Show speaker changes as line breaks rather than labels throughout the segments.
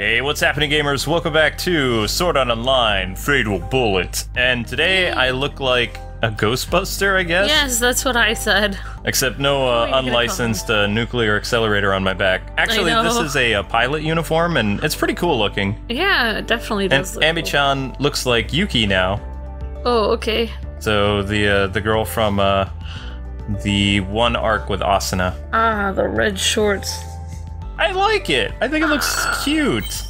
Hey, what's happening, gamers? Welcome back to Sword Art Online Fatal Bullet. And today I look like a Ghostbuster, I guess?
Yes, that's what I said.
Except no uh,
are you gonna
unlicensed uh, nuclear accelerator on my back. Actually, this is a, a pilot uniform, and it's pretty cool looking.
Yeah, it definitely
And
does. look
Ambi
cool.
chan looks like Yuki now.
Oh, okay.
So the uh, the girl from uh, the one arc with Asuna.
Ah, the red shorts.
I like it. I think it looks cute.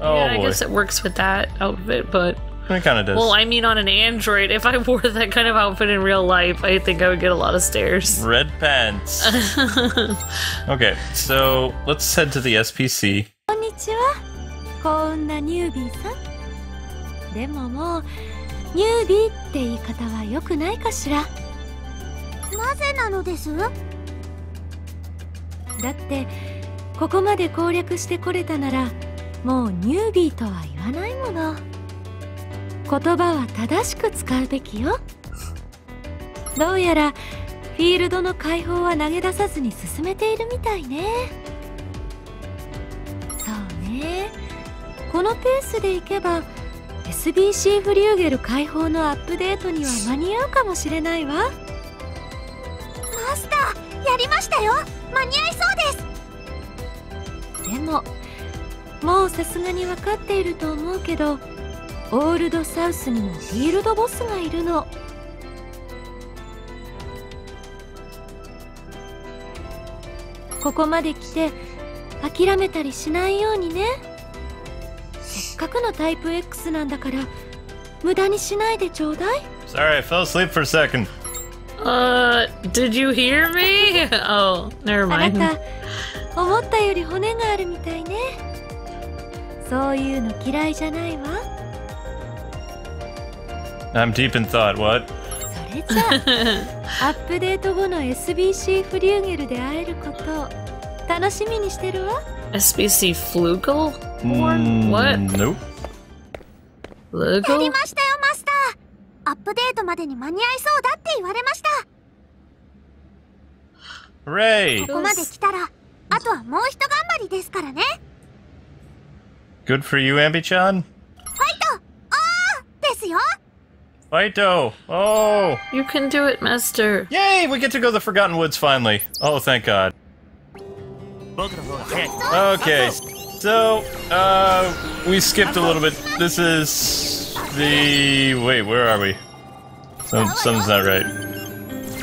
Oh,
yeah, I
boy.
guess it works with that outfit, but
it kind of does.
Well, I mean, on an Android, if I wore that kind of outfit in real life, I think I would get a lot of stares.
Red pants. okay, so let's head to the SBC. Konnichiwa.
こんなニュービーさん。でももうニュービーって言い方は良くないかしら。なぜなのです？だって。ここまで攻略してこれたならもうニュービーとは言わないもの。言葉は正しく使うべきよ。どうやらフィールドの解放は投げ出さずに進めているみたいね。そうね。このペースでいけば SBC フリューゲル解放のアップデートには間に合うかもしれないわ。マスターやりましたよ。間に合いそうです。でももうさすがに分かっていると思うけどオールドサウスにもフィールドボスがいるのここまで来て諦めたりしないようにねせっかくのタイプ X なんだから無駄にしないでちょうだい
Sorry, I fell asleep for a second.
Uh, did you hear me? Oh, never
あな
mind.
た思ったより骨があるみたいねそういうの嫌いじゃないわ
I'm deep in thought. What?
それじゃあ アップデート後の SBC フリューゲルで会えることを楽しみにしてるわ
SBC Flugel?
Mm,
What?
Nope.
Flugel?
したよマスターアップデートまでに間に合いそうだって言われました
Hooray!
ここまで来たら あとはもうひと頑張りですからね
Good for you, Ambi-chan.
ですよ
Fighto! Oh!
You can do it, Master.
Yay! We get to go to the Forgotten Woods finally. Oh, thank God. Okay, so uh, we skipped a little bit. This is the wait. Where are we? Some, something's not right.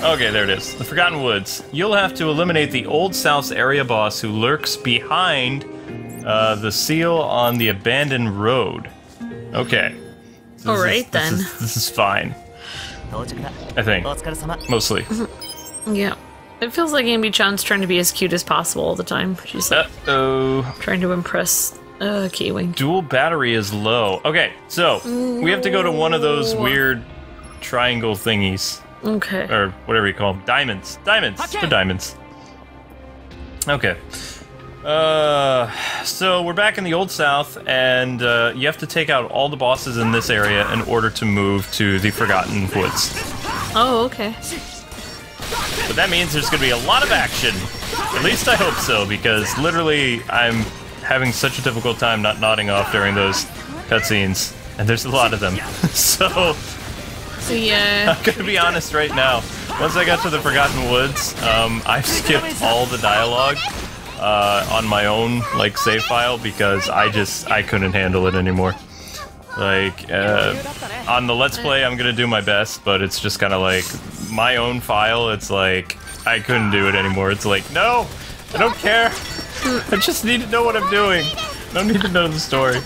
Okay, there it is. The Forgotten Woods. You'll have to eliminate the Old South area boss who lurks behind uh, the seal on the abandoned road. Okay. All
right,
is,
then.
This is, this is fine. I think. Mostly.
yeah. It feels like Amy Chan's trying to be as cute as possible all the time. She's like,
Uh-oh.
trying to impress uh, Keywing.
Dual battery is low. Okay, so we have to go to one of those weird triangle thingies.
Okay.
or whatever you call them. Diamonds. Diamonds. The diamonds. Okay. Uh, so we're back in the Old South, and uh, you have to take out all the bosses in this area in order to move to the Forgotten Woods.
Oh, okay.
But that means there's going to be a lot of action. At least I hope so, because literally I'm having such a difficult time not nodding off during those cutscenes, and there's a lot of them. so I'm gonna be honest right now. Once I got to the Forgotten Woods, um, I skipped all the dialogue uh, on my own like save file because I just I couldn't handle it anymore. Like uh, on the Let's Play, I'm gonna do my best, but it's just kind of like my own file. It's like I couldn't do it anymore. It's like no, I don't care. I just need to know what I'm doing. I don't need to know the story.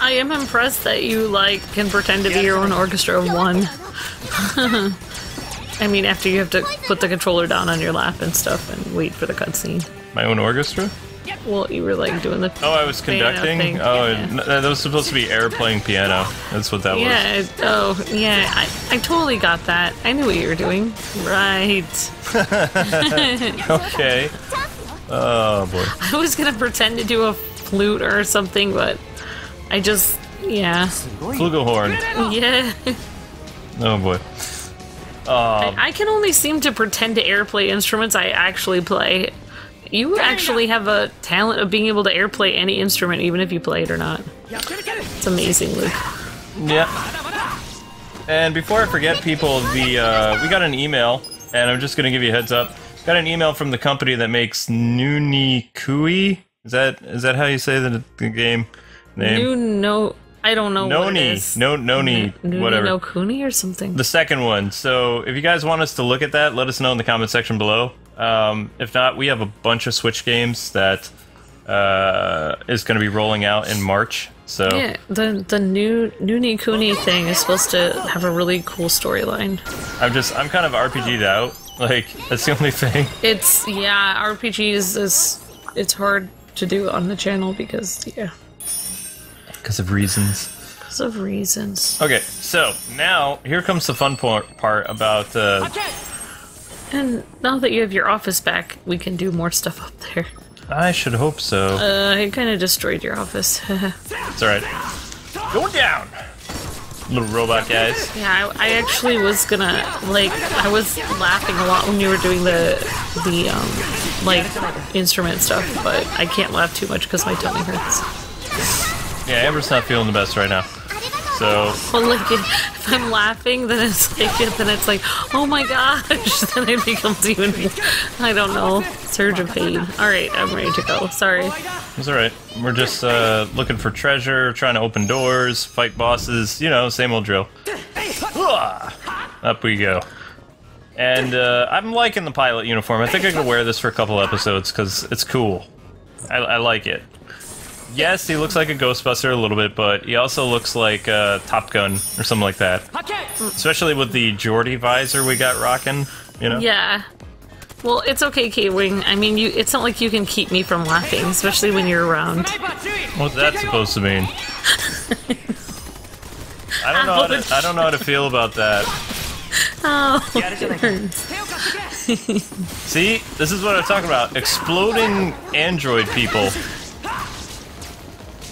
I am impressed that you like can pretend to be your own orchestra of one. I mean, after you have to put the controller down on your lap and stuff and wait for the cutscene.
My own orchestra.
Well, you were like doing the.
Oh, I was conducting. Oh,
yeah.
that was supposed to be air playing piano. That's what that
was. Yeah. Oh, yeah. I, I totally got that. I knew what you were doing. Right.
Okay. Oh boy.
I was gonna pretend to do a flute or something, but I just. Yeah.
Flugelhorn.
Yeah.
Oh boy. Um,
I can only seem to pretend to airplay instruments I actually play. you actually have a talent of being able to airplay any instrument, even if you play it or not. It's amazing, Luke.
Yeah. And before I forget, people, the uh, we got an email, and I'm just gonna give you a heads up. Got an email from the company that makes Nuni Kui. Is that is that how you say the, the game name?
New no, I don't know
Noni, no Noni,
Nuni
whatever.
no Kuni or something.
The second one. So if you guys want us to look at that, let us know in the comment section below. Um, if not, we have a bunch of Switch games that uh, is going to be rolling out in March. So
Yeah, the the new Nuni Kuni thing is supposed to have a really cool storyline.
I'm just I'm kind of RPG'd out. Like that's the only thing.
It's yeah, RPGs is it's hard to do on the channel because yeah,
Because of reasons.
because of reasons.
Okay, so now here comes the fun part, part about. Uh,
And now that you have your office back, we can do more stuff up there.
I should hope so.
Uh, I kind of destroyed your office.
it's alright. Going down! Little robot guys.
yeah, I, I actually was gonna like I was laughing a lot when you were doing the the um like instrument stuff, but I can't laugh too much because my tummy hurts.
Yeah, Amber's not feeling the best right now. So,
Well, like if I'm laughing, then it's like then it's like, oh my gosh, then it becomes even I don't know surge of pain. All right, I'm ready to go. Sorry.
it's alright. We're just uh, looking for treasure, trying to open doors, fight bosses, you know, same old drill. Up we go. And uh, I'm liking the pilot uniform. I think I could wear this for a couple episodes because it's cool. I, I like it. Yes, he looks like a Ghostbuster a little bit, but he also looks like uh, Top Gun or something like that. Especially with the Geordi visor we got rocking, you know?
Yeah. Well, it's okay, K Wing. I mean, you. It's not like you can keep me from laughing, especially when you're around.
What's that supposed to mean? I don't know. How to, I don't know how to feel about that.
Oh.
See, this is what I'm talking about. Exploding Android people.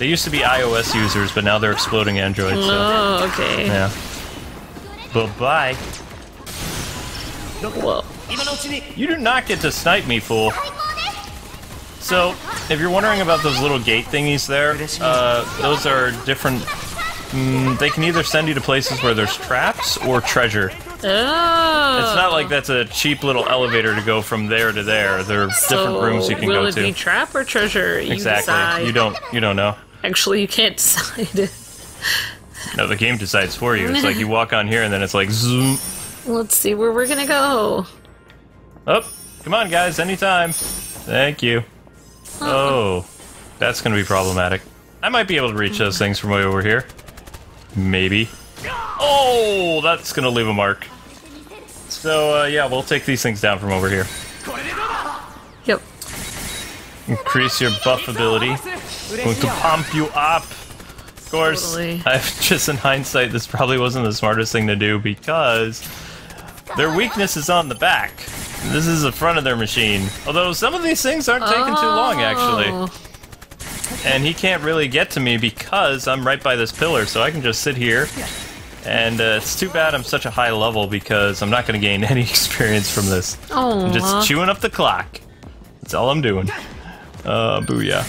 They used to be iOS users, but now they're exploding Android. So,
Oh, okay.
yeah. Bye bye.
Well,
You do not get to snipe me, fool. So, if you're wondering about those little gate thingies there, uh, those are different. Mm, they can either send you to places where there's traps or treasure.
oh.
It's not like that's a cheap little elevator to go from there to there. There are different
So,
rooms you can go to.
will it be trap or treasure? You
Exactly.
decide.
You don't. You don't know.
Actually, you can't decide.
No, the game decides for you. It's like you walk on here and then it's like zoom.
Let's see where we're gonna go.
Up. come on, guys. Anytime. Thank you. Oh, that's gonna be problematic. I might be able to reach those things from way over here. Maybe. Oh, that's gonna leave a mark. So uh, yeah, we'll take these things down from over here. Increase your buff ability. Going to pump you up. Of course,
Totally.
I've just in hindsight, this probably wasn't the smartest thing to do because their weakness is on the back. This is the front of their machine. Although some of these things aren't taking too long, actually.
Oh.
And he can't really get to me because I'm right by this pillar, so I can just sit here. And uh, it's too bad I'm such a high level because I'm not going to gain any experience from this.
Oh.
I'm just chewing up the clock. That's all I'm doing. Uh, booyah.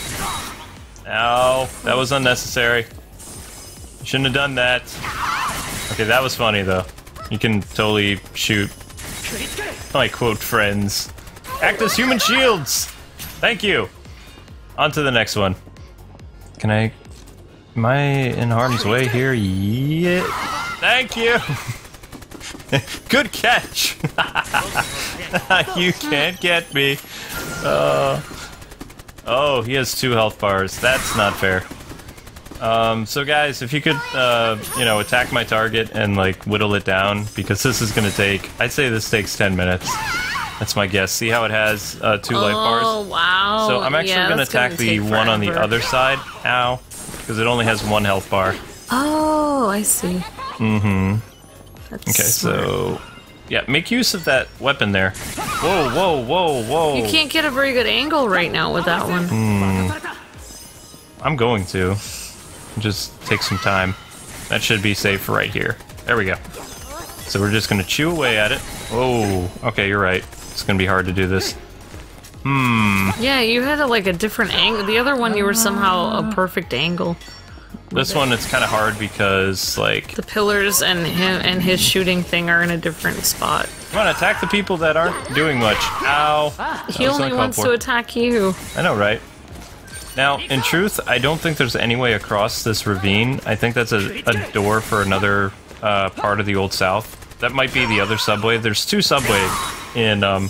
Ow, that was unnecessary. Shouldn't have done that. Okay, that was funny though. You can totally shoot my quote friends. Act as human shields! Thank you! On to the next one. Can I. Am I in harm's way here? Yeah. Thank you! Good catch! you can't get me. Uh, oh, he has two health bars. That's not fair. Um, so guys, if you could, uh, you know, attack my target and like whittle it down, because this is gonna take. I'd say this takes ten minutes. That's my guess. See how it has uh, two life bars.
Oh wow.
So I'm actually
Yeah,
gonna attack the
take
one on the other side. Ow, because it only has one health bar.
Oh, I see. Mm-hmm.
Okay,
smart.
so yeah, make use of that weapon there. Whoa, whoa, whoa, whoa!
you can't get a very good angle right now with that one.
Hmm. I'm going to. Just take some time. That should be safe right here. There we go. So we're just gonna chew away at it. Oh, okay, you're right. It's gonna be hard to do this. Hmm.
Yeah, you had a, like a different angle. The other one, you were somehow a perfect angle.
This one, it's kind of hard because, like,
The pillars and him and his shooting thing are in a different spot.
come on, attack the people that aren't doing much. Ow.
He only wants
for.
to attack you.
I know, right? Now, in truth, I don't think there's any way across this ravine. I think that's a, a door for another uh, part of the Old South. That might be the other subway. There's two subways in um,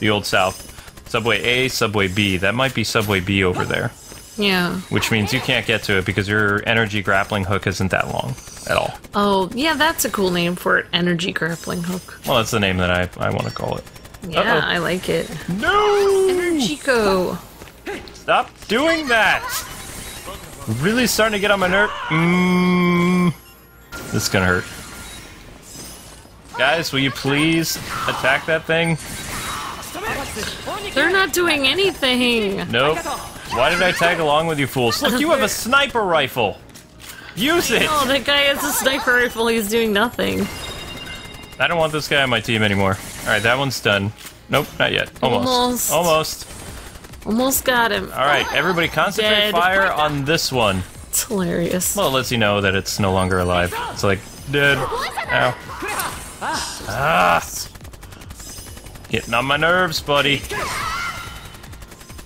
the Old South. Subway A, Subway B. That might be Subway B over there,
Yeah.
which means you can't get to it because your energy grappling hook isn't that long at all.
Oh, yeah, that's a cool name for it. Energy grappling hook.
Well, that's the name that I, I want to call it.
Yeah,
Uh-oh.
I like it.
No!
Chico.
Stop doing that! Really starting to get on my nerve. Mmm. This is gonna hurt. Guys, will you please attack that thing?
They're not doing anything.
Nope. Why did I tag along with you fools? Look, you have a sniper rifle! Use it!
Oh, that guy has a sniper rifle. He's doing nothing.
I don't want this guy on my team anymore. Alright, that one's done. Nope, not yet. Almost.
Almost.
Almost.
Almost got him.
Alright, everybody concentrate
Dead.
fire on this one.
It's hilarious.
Well, it lets you know that it's no longer alive. It's like, dead. Ow. Ah! Getting on my nerves, buddy.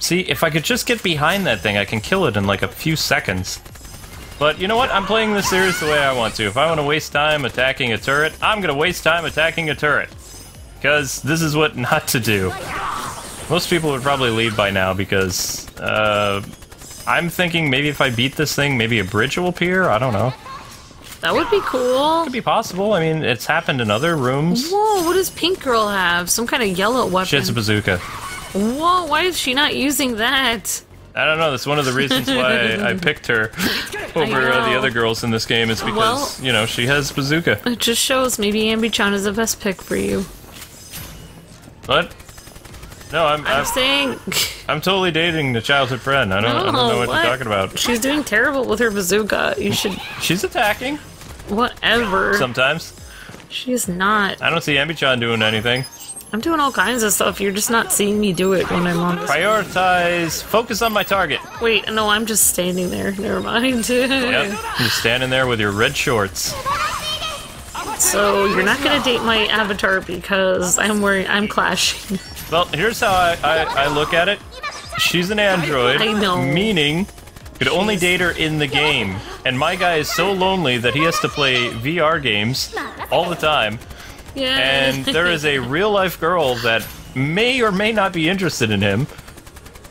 See, if I could just get behind that thing, I can kill it in like a few seconds. But you know what? I'm playing this series the way I want to. If I want to waste time attacking a turret, I'm gonna waste time attacking a turret. Because this is what not to do. Most people would probably leave by now because, uh, I'm thinking maybe if I beat this thing, maybe a bridge will appear. I don't know.
That would be cool.
Could be possible. I mean, it's happened in other rooms.
Whoa, what does Pink Girl have? Some kind of yellow weapon.
She has a bazooka.
Whoa, why is she not using that?
I don't know. That's one of the reasons why I picked her over uh, the other girls in this game is because
Well-
you know she has bazooka.
It just shows maybe Ambi-chan is the best pick for you.
What? No, I'm
I'm
I'm,
saying
I'm totally dating the childhood friend. I don't, I don't know what,
what?
you're talking about.
she's doing terrible with her bazooka. You should
She's attacking
whatever.
sometimes.
She's not.
I don't see Ambi-chan doing anything.
I'm doing all kinds of stuff. You're just not seeing me do it when I'm on this.
Prioritize. Focus on my target.
Wait, no, I'm just standing there. Never mind.
Yep. You're standing there with your red shorts.
So you're not gonna date my avatar because I'm wearing I'm clashing.
Well, here's how I, I, I look at it. She's an android,
I know.
meaning could only date her in the game. And my guy is so lonely that he has to play VR games all the time.
Yeah.
And there is a real life girl that may or may not be interested in him.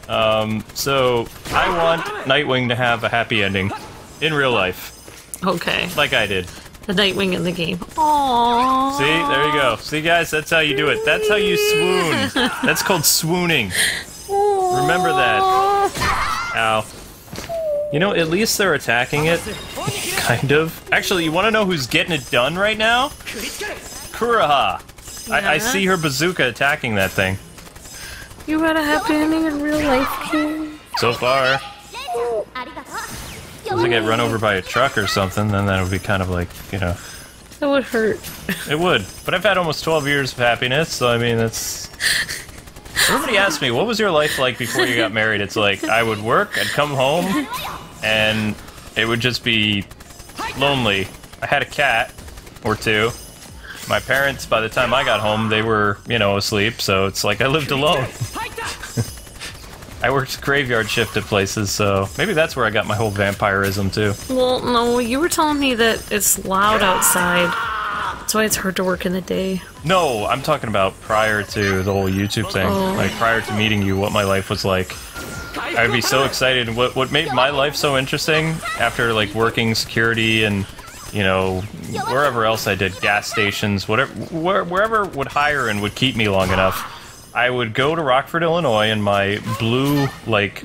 Um, so I want Nightwing to have a happy ending in real life,
okay.
like I did.
The Nightwing in the game. Aww.
See, there you go. See, guys, that's how you do it. That's how you swoon. That's called swooning. Remember that. Ow. You know, at least they're attacking it. kind of. Actually, you want to know who's getting it done right now? Kureha. I, I see her bazooka attacking that thing.
You had a happy ending in real life, King.
So far. Unless I get run over by a truck or something, then that would be kind of like, you know,
That would hurt.
it would. But I've had almost 12 years of happiness, so I mean, that's. Everybody asks me, what was your life like before you got married? It's like, I would work, I'd come home, and it would just be lonely. I had a cat or two. My parents, by the time I got home, they were, you know, asleep, so it's like I lived alone. I worked graveyard shift at places, so maybe that's where I got my whole vampirism too.
Well, no, you were telling me that it's loud outside. That's why it's hard to work in the day.
No, I'm talking about prior to the whole YouTube thing.
Oh.
Like prior to meeting you, what my life was like. I'd be so excited. What what made my life so interesting after like working security and you know wherever else I did, gas stations, whatever, where, wherever would hire and would keep me long enough. I would go to Rockford, Illinois, in my blue like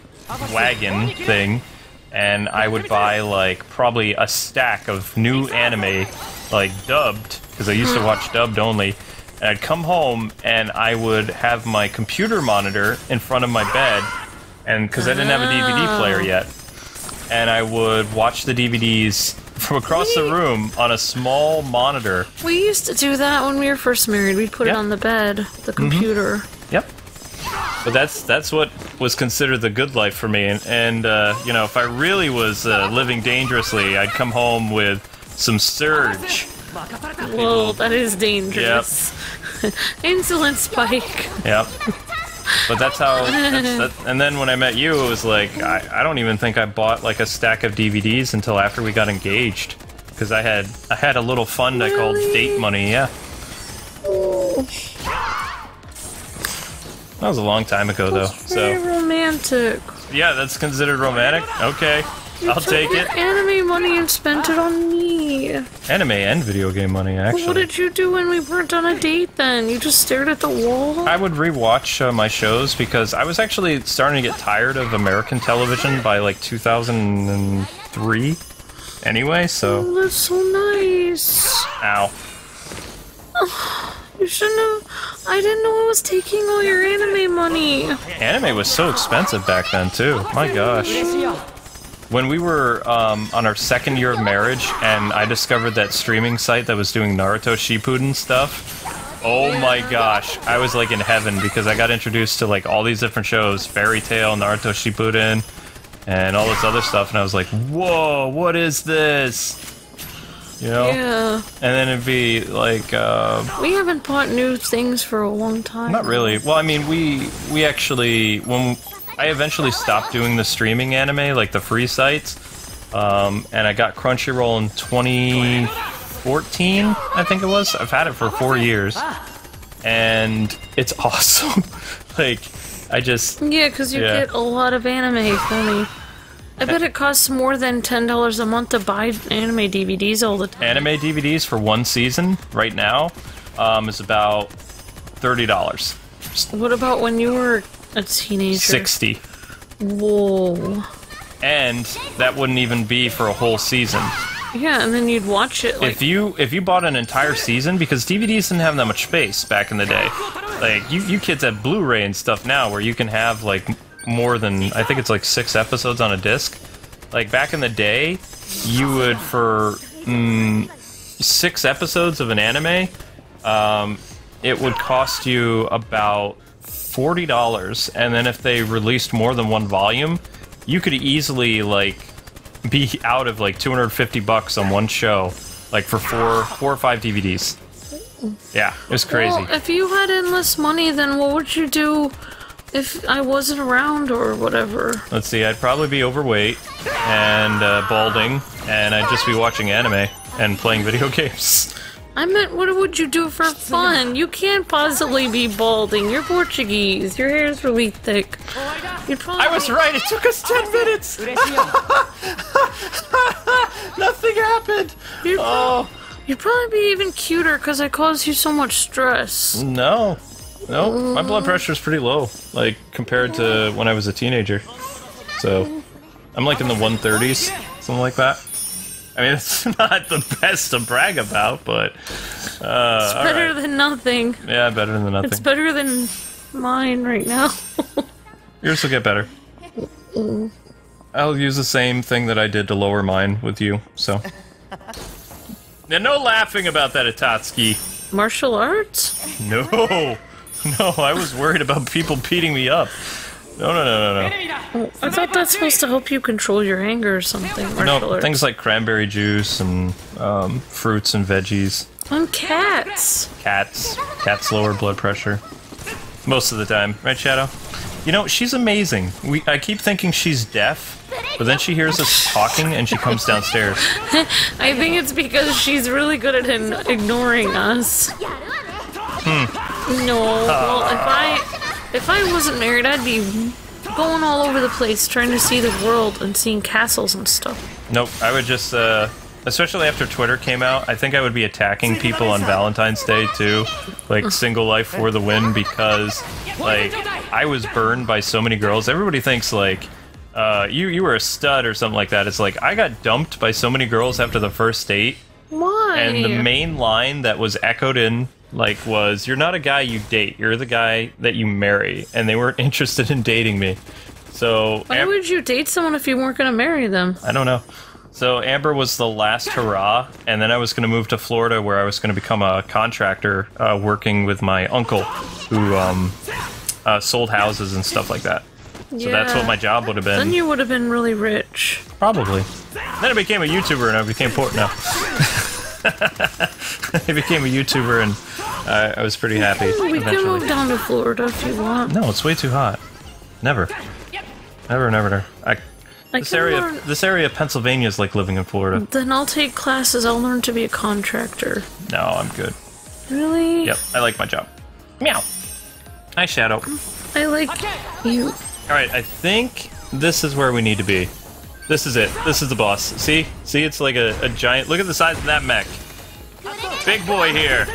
wagon thing, and I would buy like probably a stack of new anime, like dubbed, because I used to watch dubbed only. And I'd come home and I would have my computer monitor in front of my bed, and because I didn't have a DVD player yet, and I would watch the DVDs from across the room on a small monitor.
We used to do that when we were first married. We'd put
Yep.
it on the bed, the computer.
Yep. But that's that's what was considered the good life for me. And, and uh, you know, if I really was uh, living dangerously, I'd come home with some surge.
Whoa, that is dangerous. Yep. Insulin spike.
Yep. But that's how. That's, that, and then when I met you, it was like I, I don't even think I bought like a stack of DVDs until after we got engaged, because I had I had a little fund I called date money. Yeah. Oh. That was a long time ago though.
Very
So
romantic.
yeah, that's considered romantic. Okay, I'll take it.
Anime money and spent it on me.
Anime and video game money actually.
What did you do when we weren't on a date then? You just stared at the wall?
I would rewatch uh, my shows because I was actually starting to get tired of American television by like 2003. Anyway, so
Oh, that's so nice.
ow.
You shouldn't have. I didn't know I was taking all your anime money.
Anime was so expensive back then too. My gosh. When we were um, on our second year of marriage, and I discovered that streaming site that was doing Naruto Shippuden stuff. Oh my gosh, I was like in heaven because I got introduced to like all these different shows, Fairy Tail, Naruto Shippuden, and all this other stuff, and I was like, "Whoa, what is this?" You know.
Yeah.
And then it'd be like, uh,
We haven't bought new things for a long time.
Not really. Well, I mean, we we actually when I eventually stopped doing the streaming anime, like the free sites, um, and I got Crunchyroll in 2014, I think it was. I've had it for four years, and it's awesome. like, I just
Yeah, because you
Yeah.
get a lot of anime for me. I bet it costs more than ten dollars a month to buy anime DVDs all the time.
anime DVDs for one season right now um, is about thirty dollars,
What about when you were a teenager?
sixty,
Whoa.
and that wouldn't even be for a whole season.
Yeah, and then you'd watch it like
if you if you bought an entire season because DVDs didn't have that much space back in the day. Like you you kids have Blu-ray and stuff now where you can have like more than I think it's like 6 episodes on a disc. Like back in the day, you would for mm, 6 episodes of an anime um, it would cost you about $40 and then if they released more than one volume, you could easily like be out of like 250 bucks on one show, like for four, four or five DVDs. Yeah, it was crazy.
Well, if you had endless money, then what would you do if I wasn't around or whatever?
Let's see, I'd probably be overweight and uh, balding, and I'd just be watching anime and playing video games.
I meant, what would you do for fun? You can't possibly be balding. You're Portuguese. Your hair's really thick. You'd probably
I was right. It took us ten minutes. Nothing happened.
You'd,
Oh
you'd probably be even cuter because I caused you so much stress.
no, no, my blood pressure is pretty low, like compared to when I was a teenager. So I'm like in the 130s, something like that. I mean, it's not the best to brag about, but uh,
It's better
right.
than nothing.
yeah, better than nothing.
It's better than mine right now.
Yours will get better. I'll use the same thing that I did to lower mine with you, so. And no laughing about that, Itatsuki.
Martial arts?
No, no, I was worried about people beating me up. No, no, no, no, no.
I thought that's supposed to help you control your anger or something. Martial
No,
arts.
things like cranberry juice and um, fruits and veggies.
On cats.
Cats. Cats lower blood pressure. Most of the time, right, Shadow? You know, she's amazing. We I keep thinking she's deaf, but then she hears us talking and she comes downstairs.
I think it's because she's really good at in- ignoring us.
Hmm.
No, well, if I if I wasn't married, I'd be going all over the place trying to see the world and seeing castles and stuff.
Nope, I would just, uh, especially after Twitter came out, I think I would be attacking people on Valentine's Day too. Like, single life for the win because, like, I was burned by so many girls. Everybody thinks, like, uh, you, you were a stud or something like that. It's like, I got dumped by so many girls after the first date,
Why?
and the main line that was echoed in, like, was, You're not a guy you date, you're the guy that you marry. And they weren't interested in dating me. So,
Why
Am-
would you date someone if you weren't going to marry them?
I don't know. So Amber was the last hurrah, and then I was going to move to Florida, where I was going to become a contractor, uh, working with my uncle, who um, uh, sold houses and stuff like that. So that's what my job would have been.
Then you would have been really rich.
Probably. Then I became a YouTuber and I became poor. No. I became a YouTuber and uh, I was pretty happy
We can
eventually.
move down to Florida if you want.
No, it's way too hot. Never. Never, never, never. I,
I
this area,
learn-
this area of Pennsylvania is like living in Florida.
Then I'll take classes. I'll learn to be a contractor.
No, I'm good.
Really?
Yep, I like my job. Meow. Hi, Shadow.
I like you.
All right, I think this is where we need to be. This is it. This is the boss. See? See, it's like a, a giant. Look at the size of that mech. Big boy here.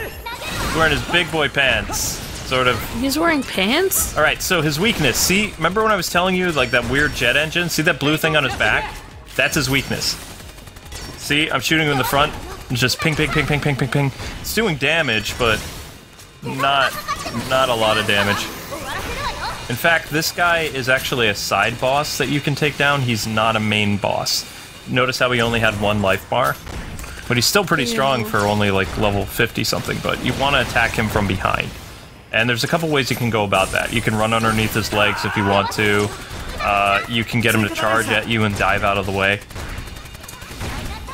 He's wearing his big boy pants. Sort of.
He's wearing pants?
All right, so his weakness. See, remember when I was telling you like that weird jet engine? See that blue thing on his back? That's his weakness. See, I'm shooting him in the front. It's just ping, ping, ping, ping, ping, ping, ping. It's doing damage, but not not a lot of damage. In fact, this guy is actually a side boss that you can take down. He's not a main boss. Notice how he only had one life bar? But he's still pretty strong for only like level 50 something, but you want to attack him from behind. And there's a couple ways you can go about that. You can run underneath his legs if you want to. Uh, you can get him to charge at you and dive out of the way.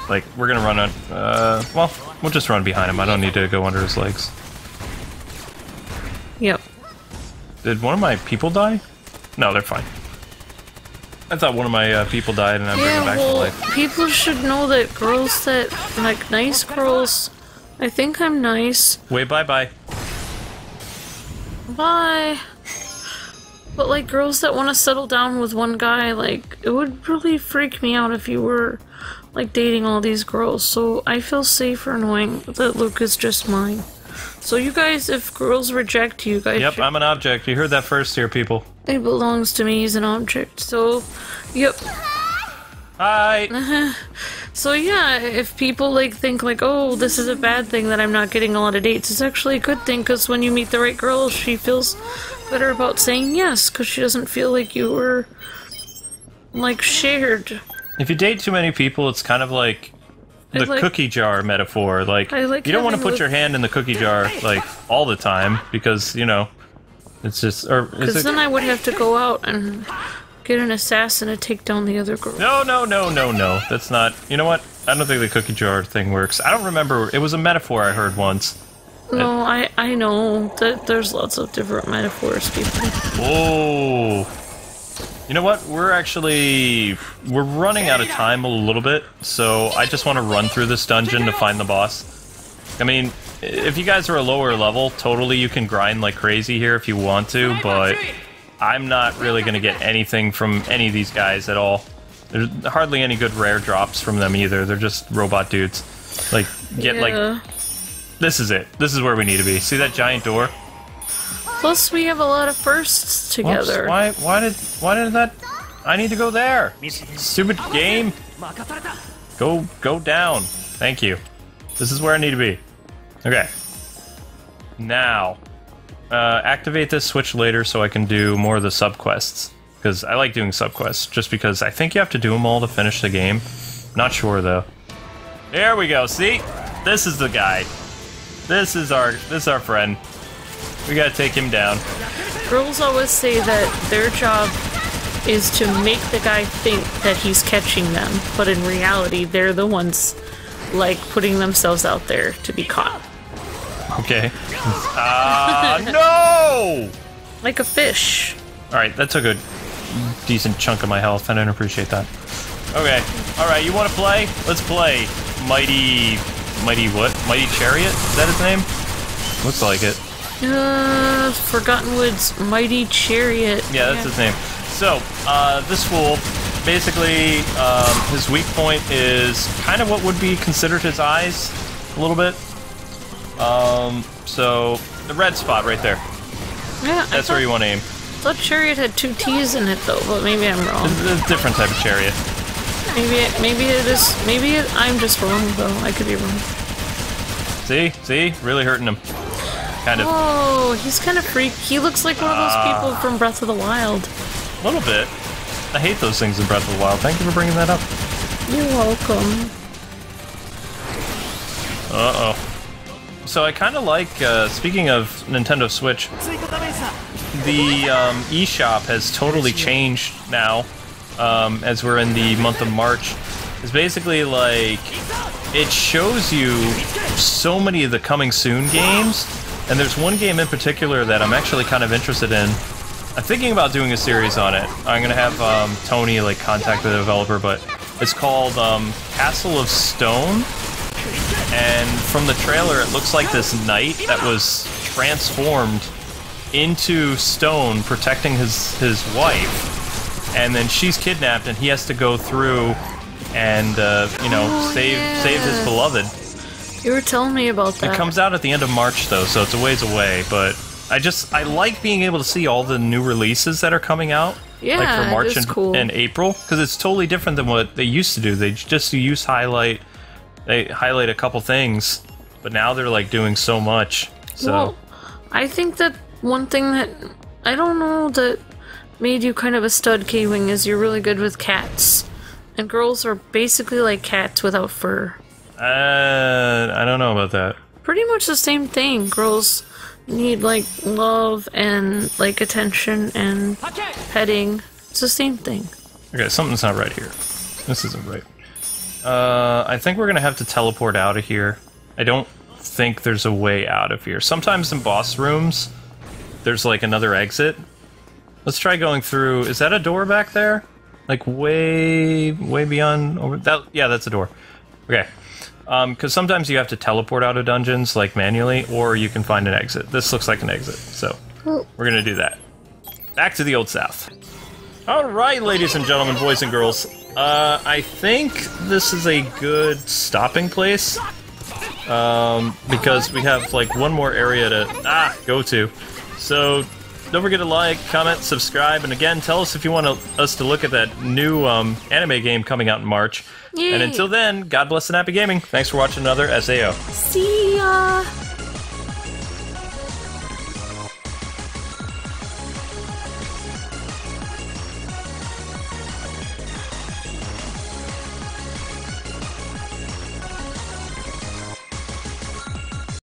Like, we're gonna run on. Uh, well, we'll just run behind him. I don't need to go under his legs.
Yep.
Did one of my people die? No, they're fine. I thought one of my uh, people died and I'm bringing
Yeah,
them back
well,
to life.
people should know that girls that, like, nice girls, I think I'm nice.
Wait, bye bye.
Bye. But, like, girls that want to settle down with one guy, like, it would really freak me out if you were, like, dating all these girls. So I feel safer knowing that Luke is just mine. So you guys, if girls reject you guys,
Yep,
should-
I'm an object. You heard that first here, people.
It belongs to me. He's an object. So, yep.
Hi. Uh-huh.
So yeah, if people like think like, oh, this is a bad thing that I'm not getting a lot of dates, it's actually a good thing because when you meet the right girl, she feels better about saying yes because she doesn't feel like you were like shared.
If you date too many people, it's kind of like the
like-
cookie jar metaphor. Like,
like
you don't want to put your hand in the cookie jar like all the time because you know it's just or
Because then I would have to go out and get an assassin to take down the other girl.
No, no, no, no, no. That's not. You know what? I don't think the cookie jar thing works. I don't remember. It was a metaphor I heard once.
No, I I know that there's lots of different metaphors, people.
Oh. You know what? We're actually we're running out of time a little bit, so I just want to run through this dungeon to find the boss. I mean, if you guys are a lower level, totally you can grind like crazy here if you want to, but I'm not really going to get anything from any of these guys at all. There's hardly any good rare drops from them either. They're just robot dudes. Like get like this is it. This is where we need to be. See that giant door?
Plus, we have a lot of firsts
Whoops,
together.
Why? Why did? Why did that? I need to go there. Stupid game. Go, go down. Thank you. This is where I need to be. Okay. Now, uh, activate this switch later so I can do more of the subquests. Because I like doing subquests, just because I think you have to do them all to finish the game. Not sure though. There we go. See, this is the guy. This is our this is our friend. We gotta take him down.
Girls always say that their job is to make the guy think that he's catching them, but in reality, they're the ones like putting themselves out there to be caught.
Okay. Ah, no!
Like a fish.
Alright, that took a decent chunk of my health. I didn't appreciate that. Okay. Alright, you want to play? Let's play. Mighty. Mighty what? Mighty Chariot? Is that his name? Looks like it.
Uh, Forgotten Woods Mighty Chariot.
Yeah, that's his name. So, uh, this fool, basically, um, his weak point is kind of what would be considered his eyes, a little bit. Um, so, the red spot right there.
Yeah,
That's where you want to aim.
thought Chariot had two T's in it though, but maybe I'm wrong.
It's a different type of chariot.
Maybe it, maybe it is. Maybe it, I'm just wrong though. I could be wrong.
See? See? Really hurting him. Kind of.
Oh, he's kind of freak. He looks like one of those
Ah.
people from Breath of the Wild.
A little bit. I hate those things in Breath of the Wild. Thank you for bringing that up.
You're welcome.
Uh oh. So I kind of like. Uh, speaking of Nintendo Switch, the um, eShop has totally changed now. Um, as we're in the month of March, it's basically like it shows you so many of the coming soon games, and there's one game in particular that I'm actually kind of interested in. I'm thinking about doing a series on it. I'm gonna have um, Tony like contact the developer, but it's called um, Castle of Stone. And from the trailer, it looks like this knight that was transformed into stone, protecting his his wife, and then she's kidnapped, and he has to go through and uh, you know
Oh,
save save his beloved.
You were telling me about that.
It comes out at the end of March though, so it's a ways away. But I just I like being able to see all the new releases that are coming out. like for March and,
cool.
and April, because it's totally different than what they used to do. They just use highlight, they highlight a couple things, but now they're like doing so much. So
Well, I think that one thing that I don't know that made you kind of a stud K-wing is you're really good with cats, and girls are basically like cats without fur.
uh, I don't know about that.
Pretty much the same thing. Girls need like love and like attention and petting. It's the same thing.
Okay, something's not right here. This isn't right. Uh, I think we're gonna have to teleport out of here. I don't think there's a way out of here. Sometimes in boss rooms, there's like another exit. Let's try going through. Is that a door back there? Like way, way beyond over that? Yeah, that's a door. Okay. Um, because sometimes you have to teleport out of dungeons like manually, or you can find an exit. This looks like an exit, so we're gonna do that. Back to the old south. All right, ladies and gentlemen, boys and girls. Uh, I think this is a good stopping place. Um, because we have like one more area to ah go to. So don't forget to like, comment, subscribe, and again, tell us if you want to, us to look at that new um, anime game coming out in March.
Yay.
And until then, God bless and happy gaming. Thanks for watching another SAO.
See ya.